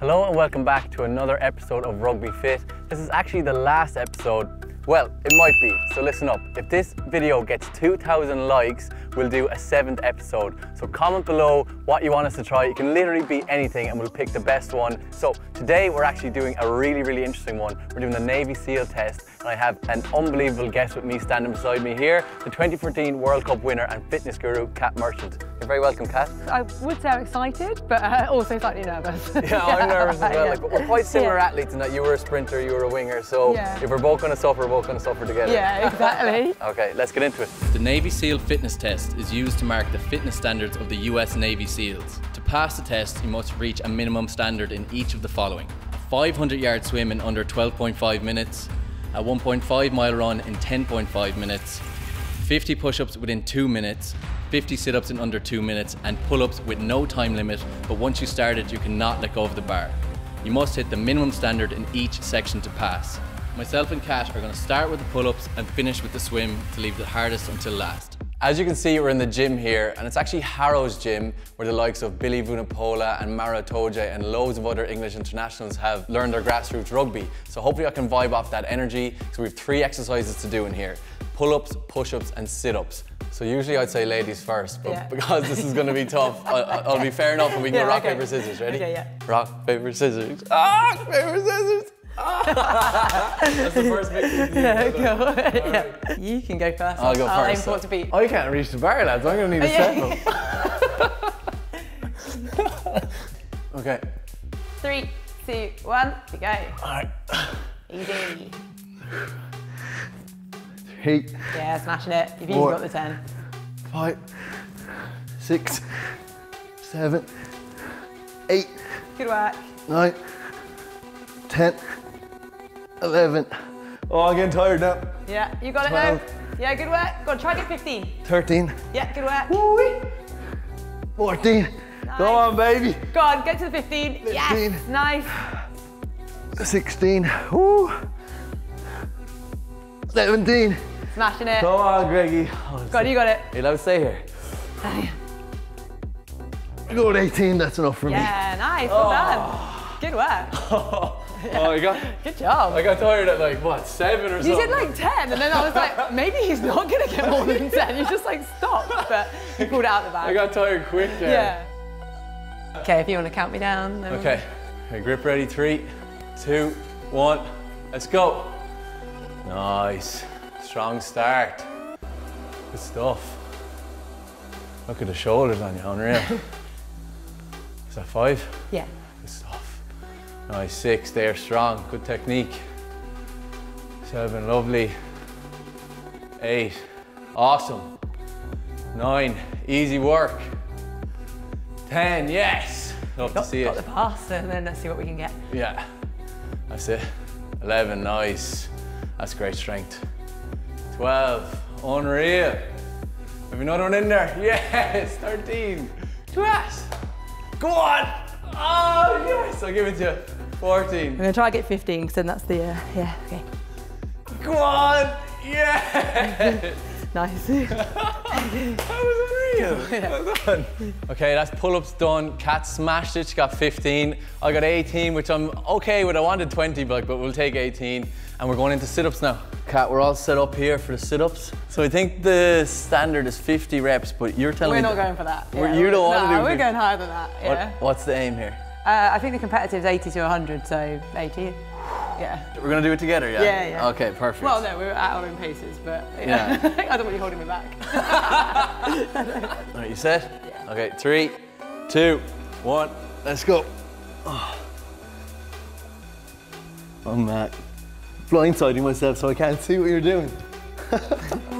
Hello and welcome back to another episode of Rugby Fit. This is actually the last episode. Well, it might be, so listen up. If this video gets 2,000 likes, we'll do a seventh episode. So comment below what you want us to try. It can literally be anything and we'll pick the best one. So today we're actually doing a really, really interesting one. We're doing the Navy SEAL test and I have an unbelievable guest with me standing beside me here, the 2014 World Cup winner and fitness guru, Kat Merchant. You're very welcome, Kat. I would say I'm excited, but uh, also slightly nervous. Yeah, I'm nervous as well. Yeah. Like, we're quite similar Yeah. athletes in that you were a sprinter, you were a winger. So Yeah. if we're both going to suffer, we're both going to suffer together. Yeah, exactly. Okay, let's get into it. The Navy SEAL fitness test is used to mark the fitness standards of the US Navy SEALs. To pass the test, you must reach a minimum standard in each of the following a 500 yard swim in under 12.5 minutes, a 1.5 mile run in 10.5 minutes, 50 push ups within 2 minutes, 50 sit ups in under 2 minutes, and pull ups with no time limit, but once you start it, you cannot let go of the bar. You must hit the minimum standard in each section to pass. Myself and Kat are going to start with the pull ups and finish with the swim to leave the hardest until last. As you can see, we're in the gym here, and it's actually Harrow's gym, where the likes of Billy Vunipola and Maro Itoje and loads of other English internationals have learned their grassroots rugby. So hopefully I can vibe off that energy. So we have three exercises to do in here. Pull-ups, push-ups, and sit-ups. So usually I'd say ladies first, but Yeah. because this is gonna be tough, I- I- I'll be fair enough and we can Yeah, go rock, okay. paper, scissors. Ready? Okay, yeah. Rock, paper, scissors. Ah, paper, scissors. That's the first big Yeah, go. yeah. You can go first. I'll go I'll aim for what to beat. I oh, can't reach the bar, lads. I'm gonna need a Yeah. set Okay. Three, two, one, to go. Alright. Easy. eight, Yeah, smashing it. You've easily Four. got the 10. five, six, seven, eight, Good work. nine, ten, eleven. Oh, I'm getting tired now. Yeah, you got it Twelve. though. Yeah, good work. Go on, try to get 15. Thirteen, Yeah, good work. fourteen. Go on, baby. Go on, get to the 15. Yes, 15. nice. Sixteen. Woo. Seventeen. Smashing it. Come on, Greggy. Go on, you got it. Hey, let's stay here. Go to 18, that's enough for me. Yeah, nice. Well done. Good work. Oh, I got, Good job. I got tired at like what seven or You something. did like 10, and then I was like, maybe he's not going to get more than 10. You just like stopped, but you pulled out the bag. I got tired quick there. Yeah. Okay, if you want to count me down. Then Okay. Okay, grip ready. Three, two, one. Let's go. Nice. Strong start. Good stuff. Look at the shoulders on you, unreal. Is that five? Yeah. Good stuff. Nice, six there, strong, good technique. Seven, lovely. Eight, awesome. Nine, easy work. Ten, yes. Love to Got, see got it. the pass, and then let's see what we can get. Yeah, that's it. 11, nice. That's great strength. 12, unreal. Have you another one in there? Yes, 13. Yes. Go on. Oh, yes, I'll give it to you. 14. I'm going to try to get 15, because then that's the, uh, yeah, okay. Go on. Yes. Nice. That was unreal. Well done. Okay, that's pull-ups done. Kat smashed it. She got 15. I got 18, which I'm okay with. I wanted 20, but, but we'll take 18. And we're going into sit-ups now. Kat, we're all set up here for the sit-ups. So I think the standard is 50 reps, but you're telling we're me not going for that. Yeah, you don't we're- wanna no, do we're 50. going higher than that, What- yeah. what's the aim here? Uh, I think the competitive is 80 to 100, so 80. Yeah. We're gonna do it together, yeah? Yeah, yeah. Okay, perfect. Well, no, we're at our own paces, but yeah. I don't want you holding me back. All right, you set? Yeah. Okay, three, two, one, let's go. I'm uh, blindsiding myself so I can't see what you're doing.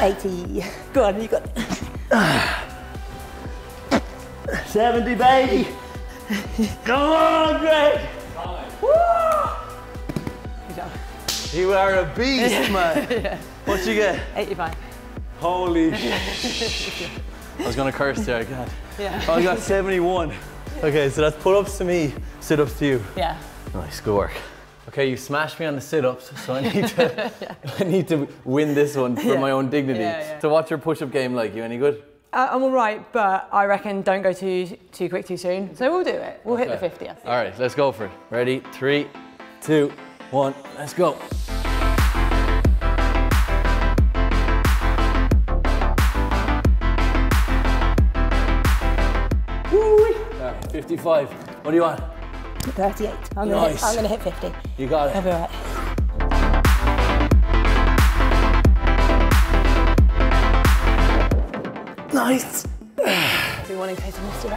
Eighty. Go on, you got. 70, baby. Come on, Greg. Good. You are a beast, man. What you get? 85. Holy sh! I was gonna curse there, God. Yeah. Oh, I got 71. Okay, so that's pull-ups to me, sit-ups to you. Yeah. Nice, good work. Okay, you smashed me on the sit-ups, so I need to, I need to win this one for Yeah. my own dignity. Yeah, yeah. So, what's your push-up game like? You any good? Uh, I'm all right, but I reckon don't go too too quick too soon. So we'll do it. We'll hit the Okay. 50. All right, let's go for it. Ready? Three, two, one. Let's go. Right, 55. What do you want? 38. I'm gonna, Nice. hit, I'm gonna hit 50. You got it. I'll be right. Nice. Do one in case I missed it.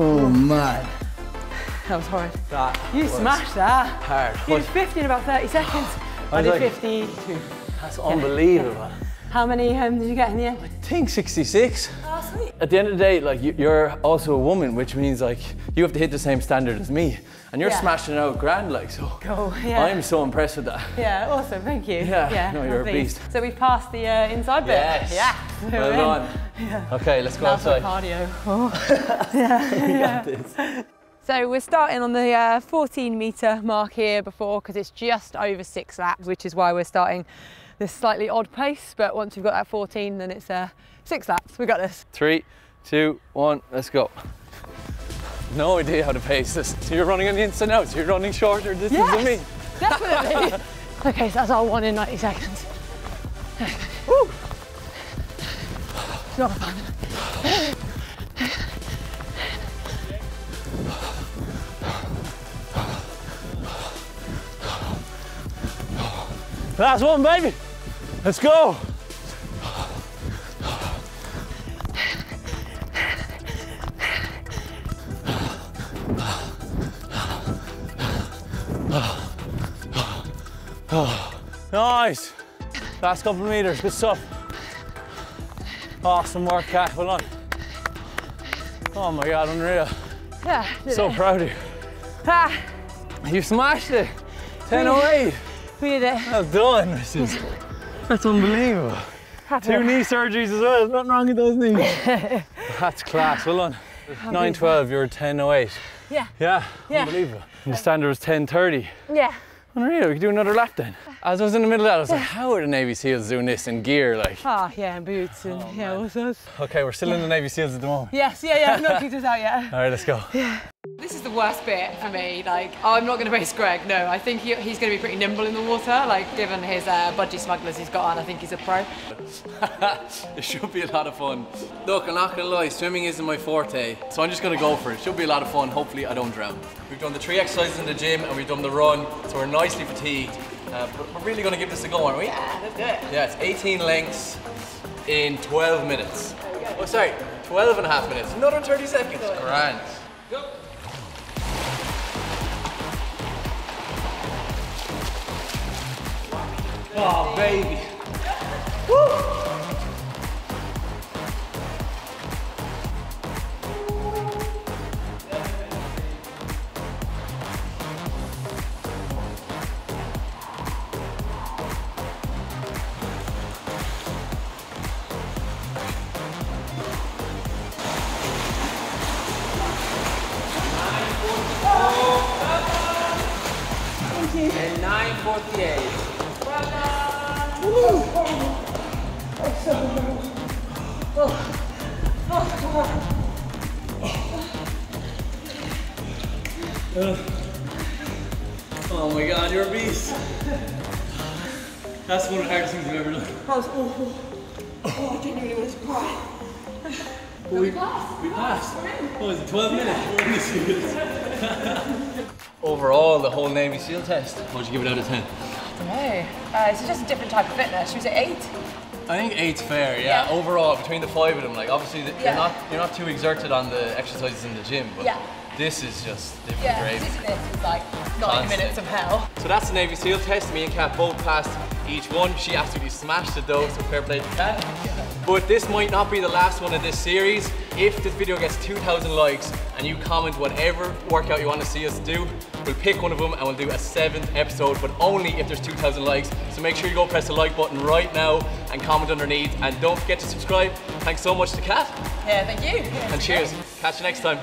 Oh man. That was horrid. That You was smashed that. hard. You did 50 in about 30 seconds. I did like- 52. That's unbelievable. How many um, did you get in the end? I think 66. Oh, sweet. At the end of the day, like you- you're also a woman, which means like you have to hit the same standard as me, and you're Yeah. smashing it out grand, like so. Cool. Yeah. I'm so impressed with that. Yeah, awesome, thank you. Yeah, no, you're a beast. So we've passed the uh, inside bit. Yes. Yeah. Well We're in. done. Okay, let's go for outside. cardio. Oh. So we're starting on the uh, 14 metre mark here before because it's just over six laps, which is why we're starting this slightly odd pace. But once we've got that 14, then it's uh, six laps. We got this. Three, two, one, let's go. No idea how to pace this. You're running on the ins and outs. You're running shorter distance than me. Definitely. okay, so that's our one in 90 seconds. Woo! It's not fun. Last one, baby. Let's go. Nice. Last couple of meters, good stuff. Awesome work, Kat. Well done. Oh my God, unreal. Yeah, So it. proud of you. Ah, You smashed it. 10.08. we did it. Well done, Mrs. That's unbelievable. Two knee surgeries as well. Nothing wrong with those knees. That's class. Well done. 9.12, you're 10.08. Yeah. Yeah, Yeah. unbelievable. And the standard was 10.30. Yeah. Unreal, we could do another lap then. As I was in the middle of that, I was like, how are the Navy SEALs doing this in gear? Like, Ah, yeah, and boots and yeah, all sorts. okay, we're still in the Navy SEALs at the moment. Yes, yeah, yeah. I've not kicked us out yet. All right, let's go. This is the worst bit for me. Like, I'm not going to race Greg. No, I think he, he's going to be pretty nimble in the water. Like, given his uh, budgie smugglers he's got on, I think he's a pro. it should be a lot of fun. Look, I'm not gonna lie, swimming isn't my forte, so I'm just gonna go for it. Should be a lot of fun. Hopefully, I don't drown. We've done the three exercises in the gym and we've done the run, so we're nicely fatigued. Uh, but we're really gonna give this a go, aren't we? Yeah, let's do it. Yeah, it's 18 lengths in 12 minutes. Oh, sorry, 12 and a half minutes. Another 30 seconds. Grand. Oh, baby. And Oh my god, you're a beast. That's one of the hardest things I've ever done. That was awful. Oh, I genuinely was crying. We, we passed. What was it, 12 minutes? Overall, the whole Navy SEAL test, what'd you give it out of 10? No, uh, it's just a different type of fitness. Should we say eight? I think eight's fair, yeah. Yeah. Overall, between the five of them, like obviously th- Yeah. you're not you're not too exerted on the exercises in the gym, but Yeah. This is just different Yeah, gravy. this is like nine Constant. minutes of hell. So that's the Navy SEAL test. Me and Kat both passed each one. She absolutely smashed it though, so fair play to Kat. But this might not be the last one of this series. If this video gets 2,000 likes and you comment whatever workout you want to see us do, we'll pick one of them and we'll do a seventh episode, but only if there's 2,000 likes. So make sure you go press the like button right now and comment underneath. And don't forget to subscribe. Thanks so much to Kat Yeah, thank you. and cheers. Catch you next time.